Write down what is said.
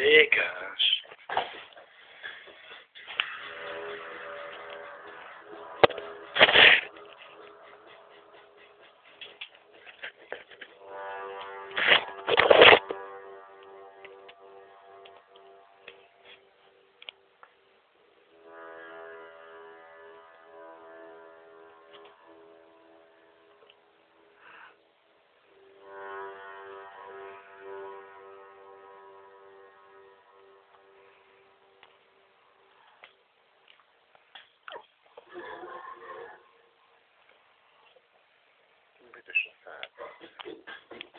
Vegas efficient.